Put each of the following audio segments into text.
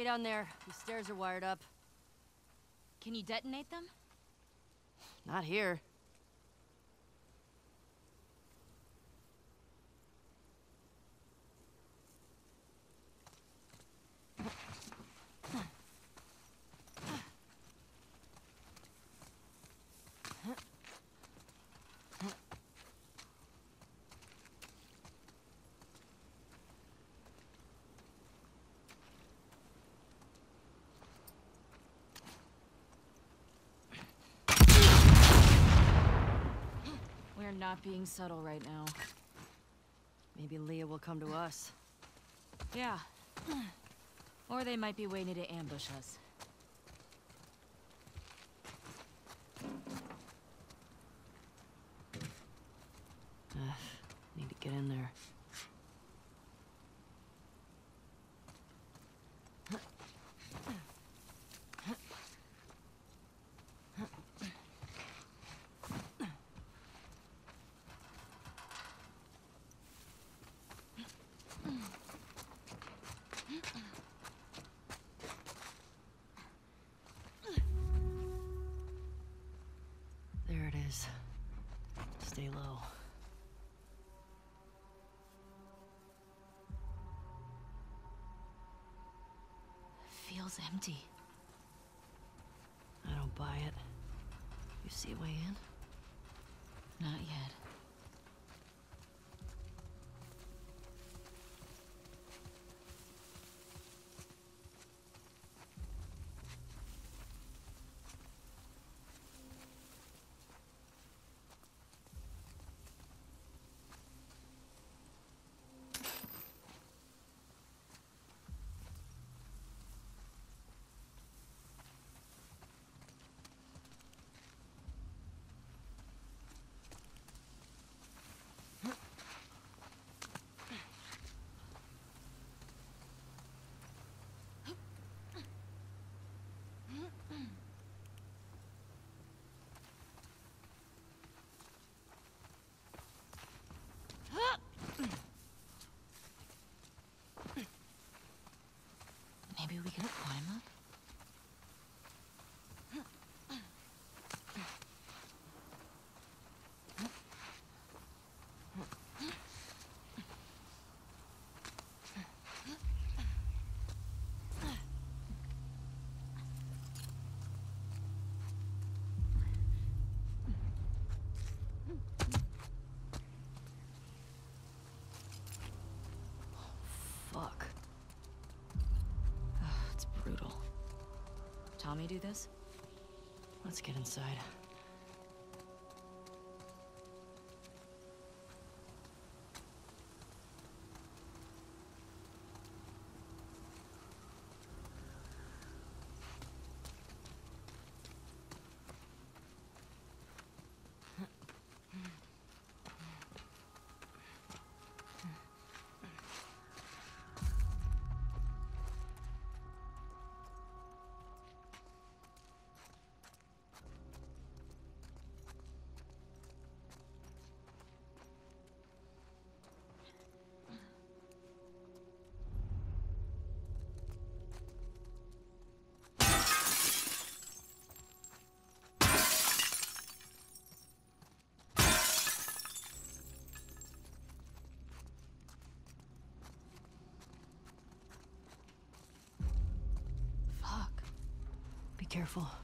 Stay down there. The stairs are wired up. Can you detonate them? Not here. We're not being subtle right now. Maybe Leah will come to us. Yeah. Or they might be waiting to ambush us. Ugh, need to get in there. There it is. Stay low. Feels empty. I don't buy it. You see a way in? Not yet. Maybe we can climb up? Fuck. It's brutal. Tommy do this? Let's get inside. Careful.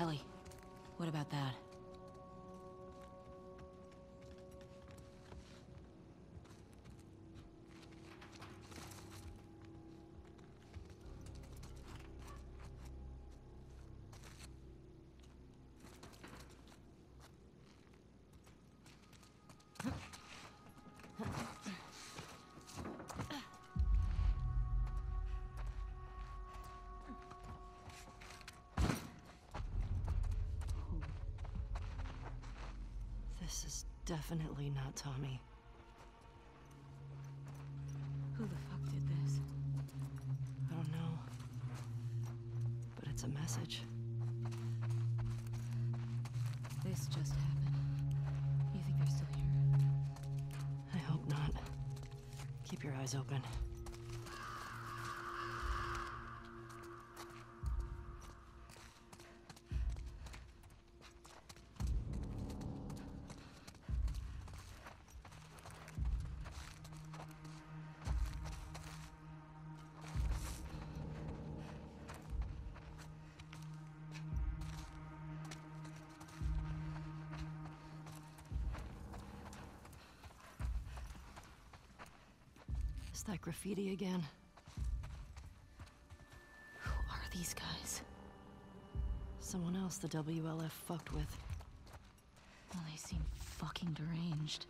Ellie, what about that? Definitely not Tommy. That graffiti again? Who are these guys? Someone else the WLF fucked with. Well, they seem fucking deranged.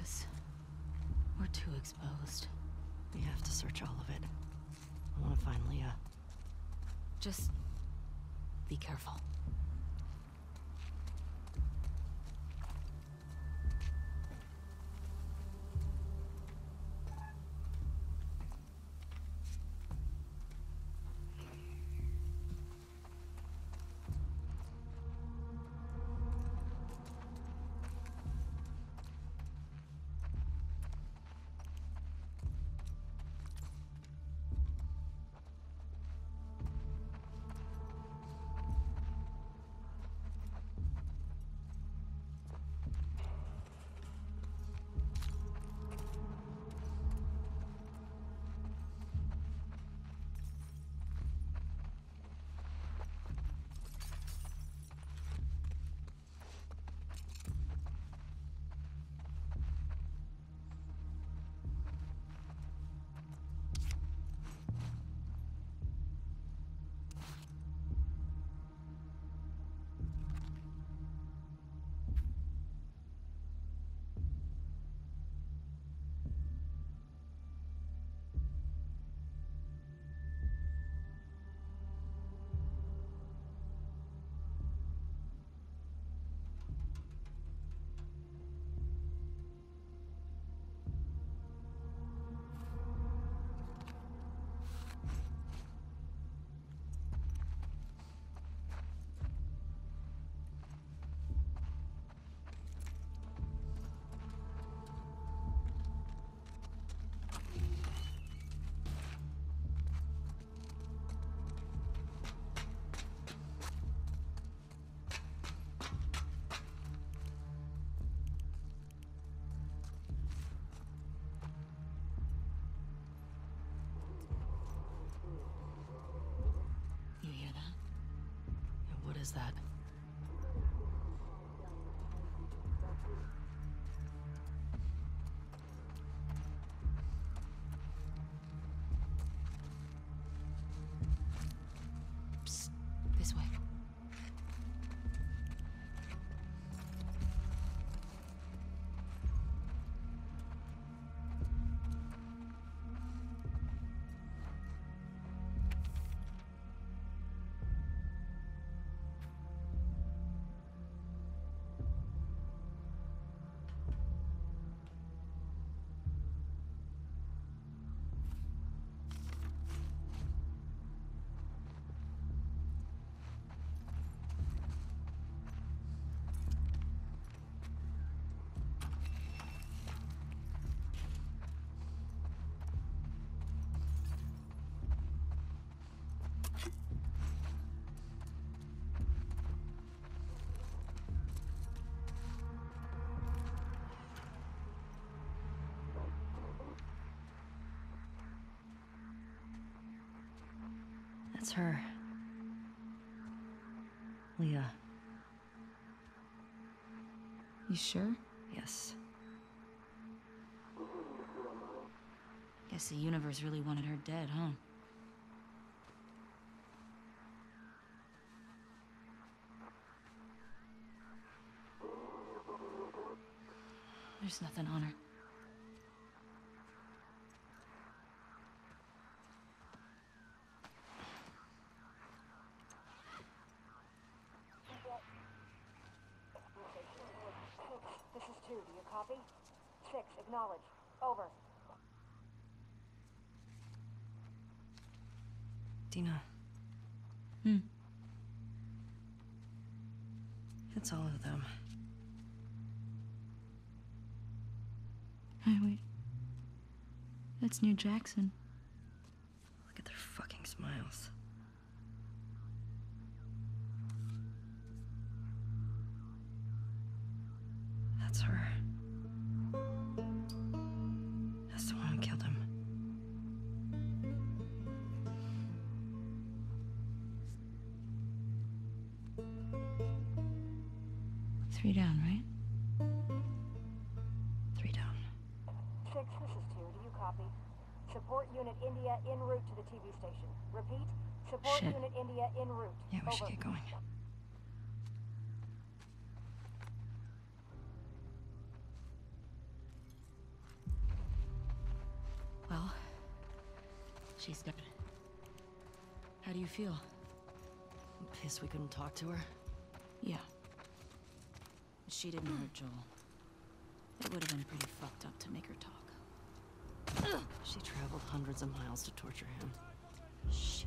This. We're too exposed. We have to search all of it. I want to find Leah. Just be careful. Is that? That's her. Leah. You sure? Yes. Guess the universe really wanted her dead, huh? There's nothing on her. This is two. Do you copy? Six. Over. Dina. Hmm. It's all of them. Hey, wait. That's near Jackson. She's dead. How do you feel? I'm pissed we couldn't talk to her. Yeah. She didn't hurt Joel. It would have been pretty fucked up to make her talk. She traveled hundreds of miles to torture him. Shit.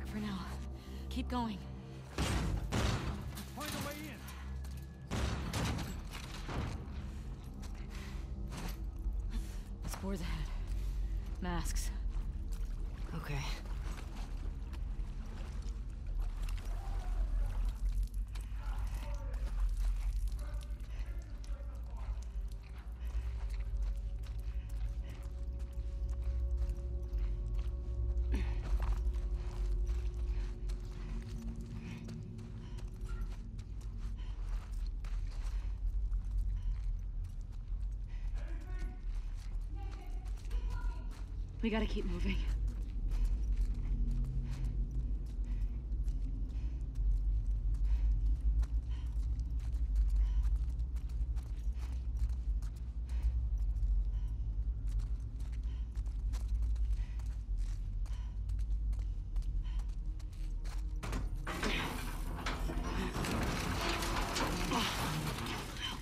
work for now. Keep going. Find a way in. Spores ahead. Masks. Okay. We gotta keep moving.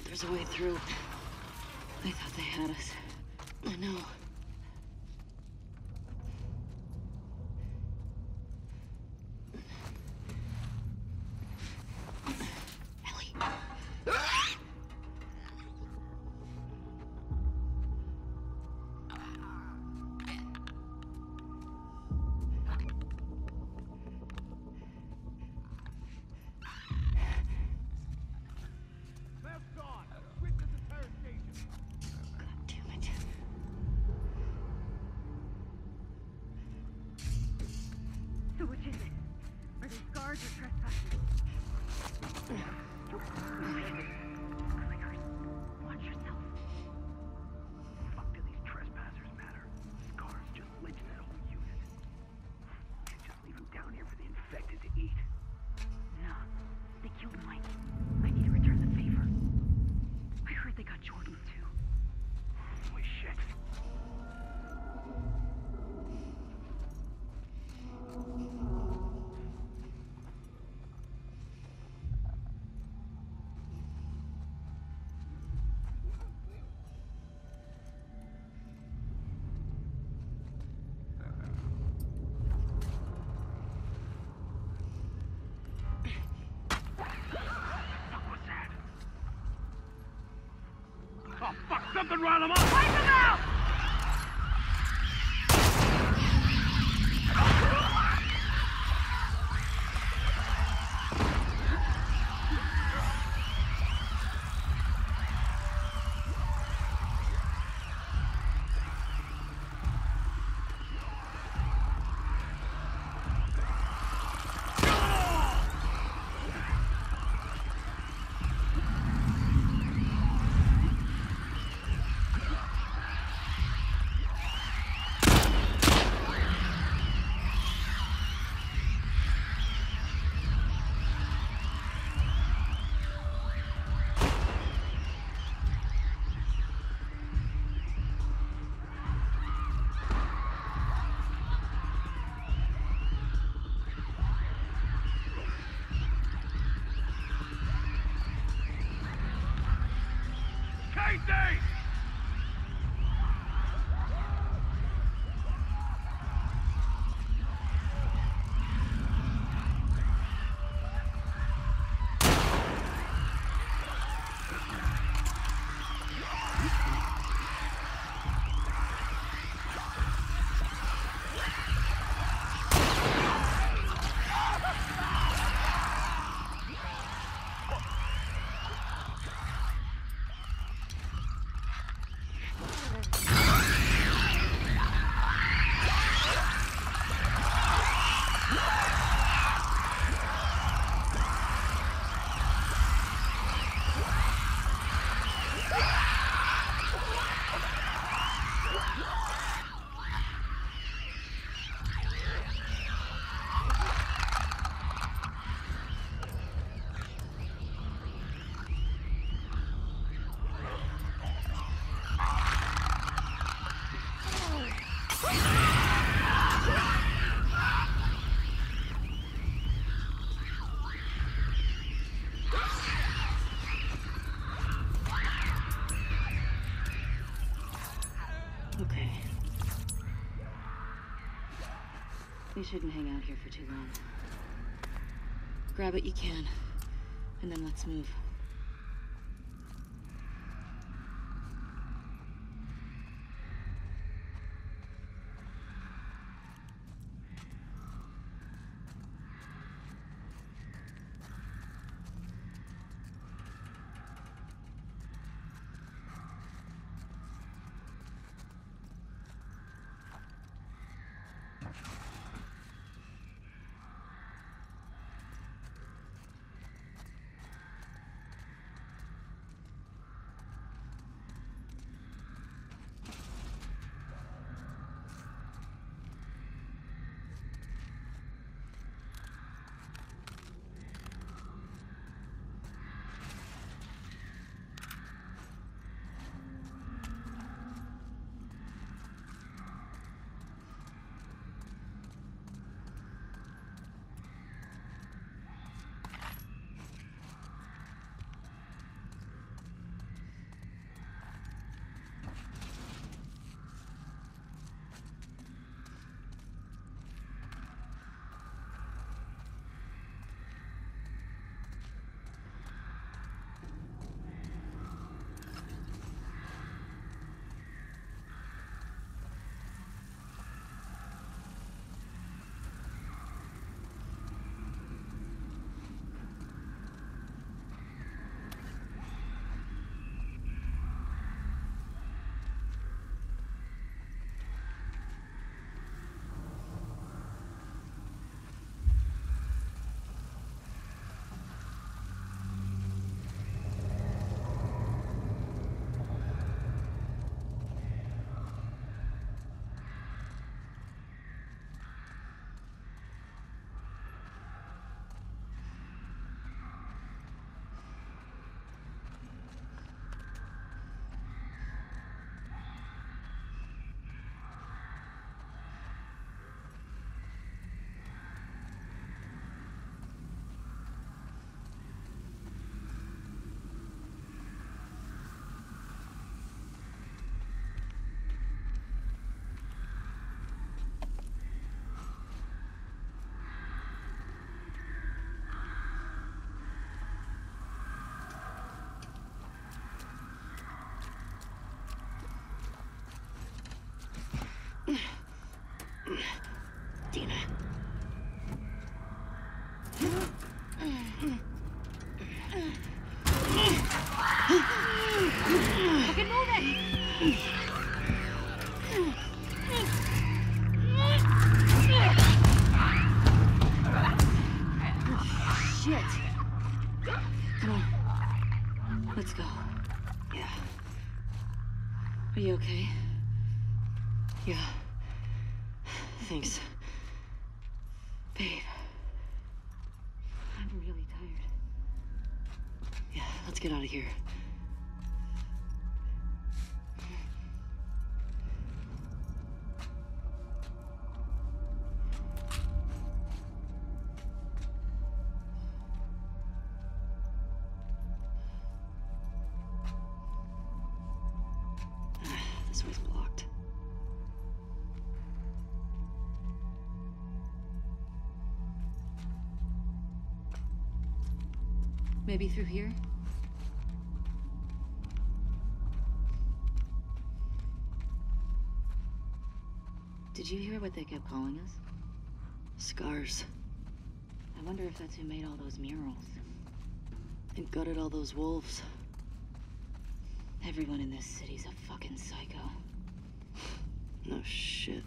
There's a way through. Sergeant something, Ranama! Casey! Shouldn't hang out here for too long. Grab what you can, and then let's move. Maybe through here? Did you hear what they kept calling us? Scars. I wonder if that's who made all those murals. And gutted all those wolves. Everyone in this city's a fucking psycho. No shit.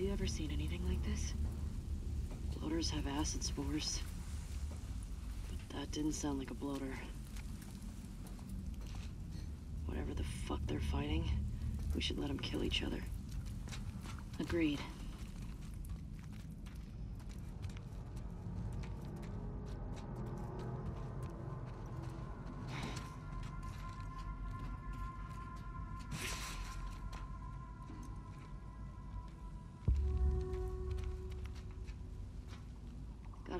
You ever seen anything like this? Bloaters have acid spores. But that didn't sound like a bloater. Whatever the fuck they're fighting, we should let them kill each other. Agreed.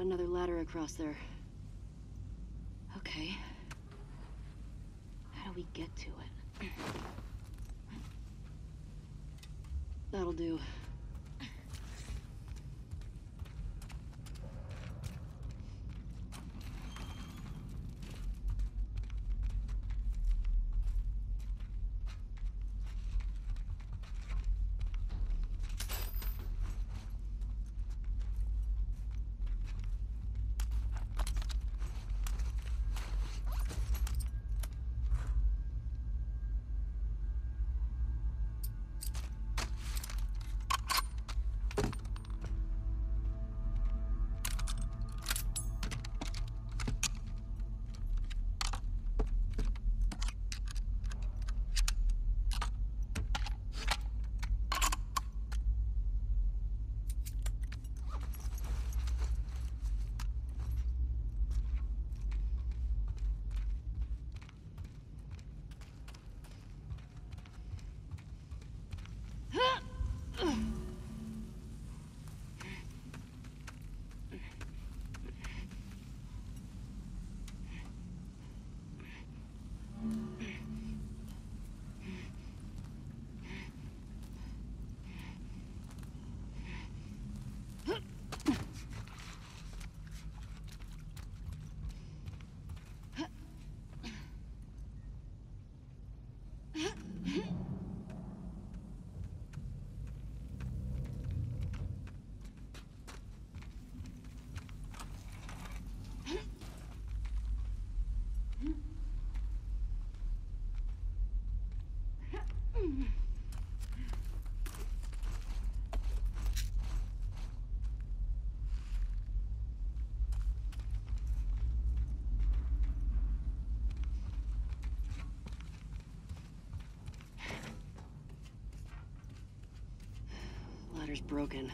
Got another ladder across there. Okay. How do we get to it? That'll do. Broken.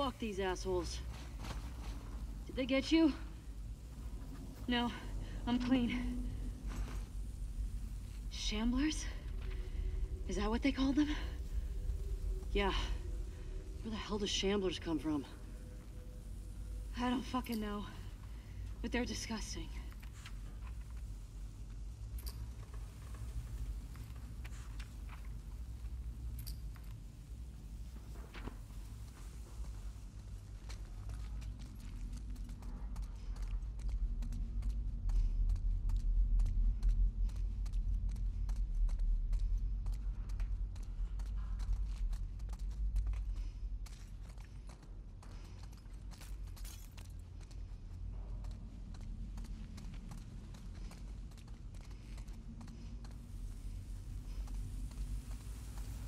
Fuck these assholes. Did they get you? No, I'm clean. Shamblers? Is that what they called them? Yeah. Where the hell do shamblers come from? I don't fucking know. But they're disgusting.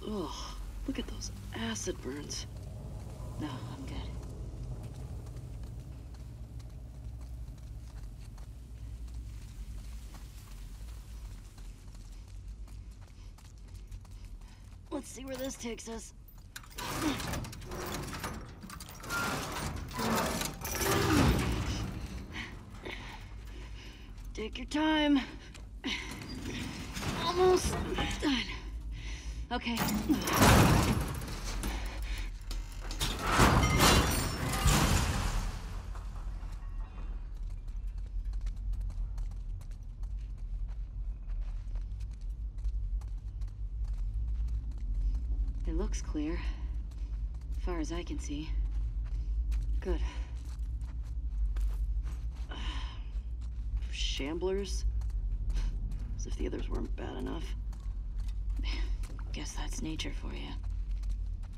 Ugh, look at those acid burns. No, I'm good. Let's see where this takes us. Take your time. Almost done. Okay. It looks clear. As far as I can see. Good. Shamblers? As if the others weren't bad enough. Guess that's nature for you.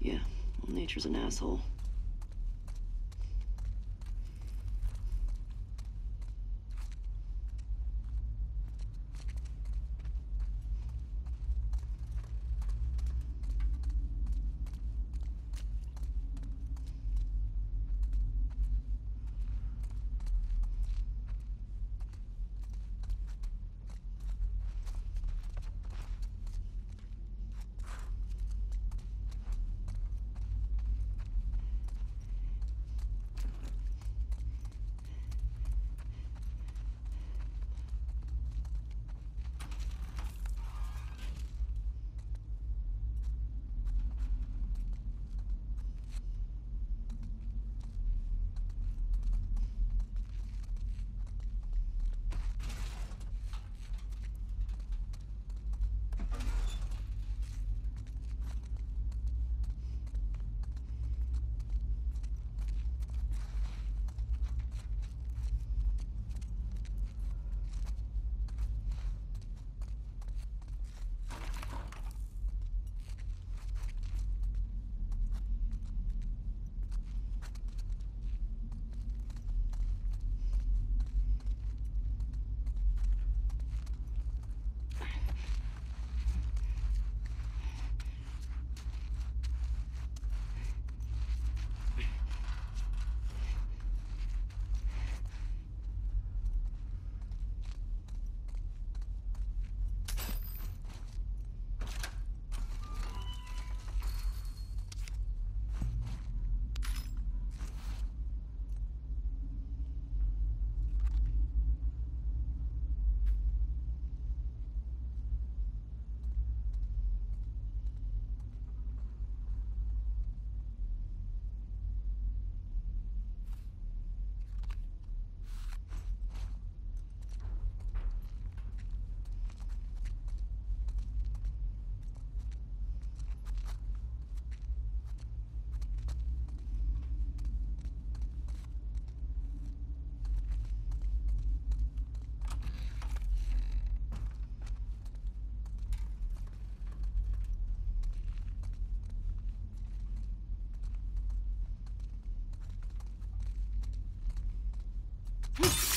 Yeah, well, nature's an asshole. Woo!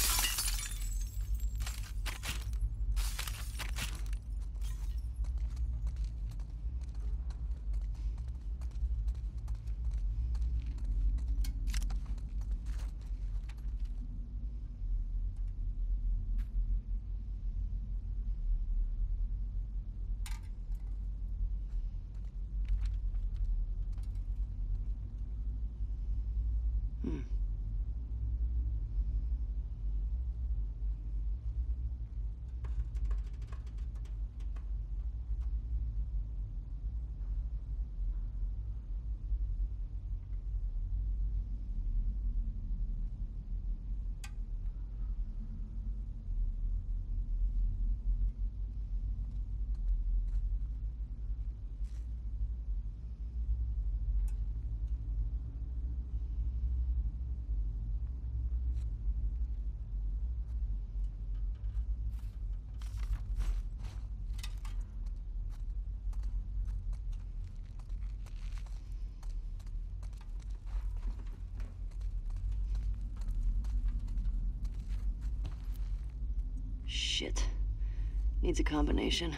Shit. Needs a combination.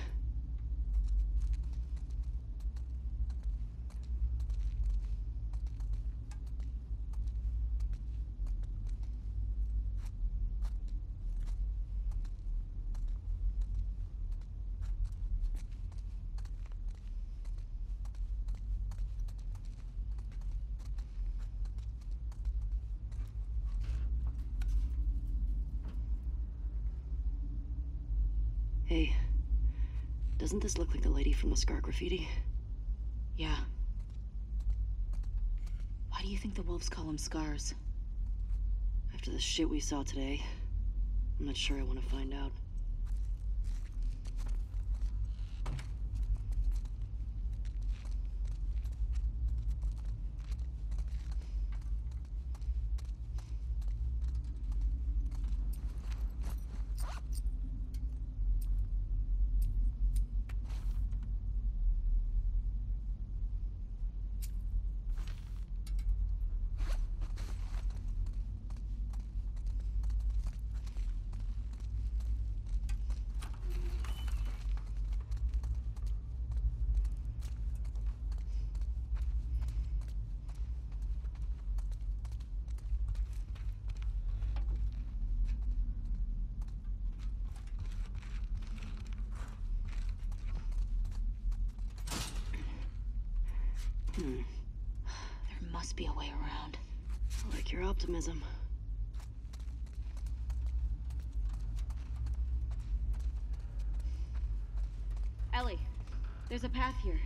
Hey, doesn't this look like the lady from the Scar graffiti? Yeah. Why do you think the wolves call them scars? After the shit we saw today, I'm not sure I want to find out. Hmm, There must be a way around. I like your optimism. Ellie, there's a path here.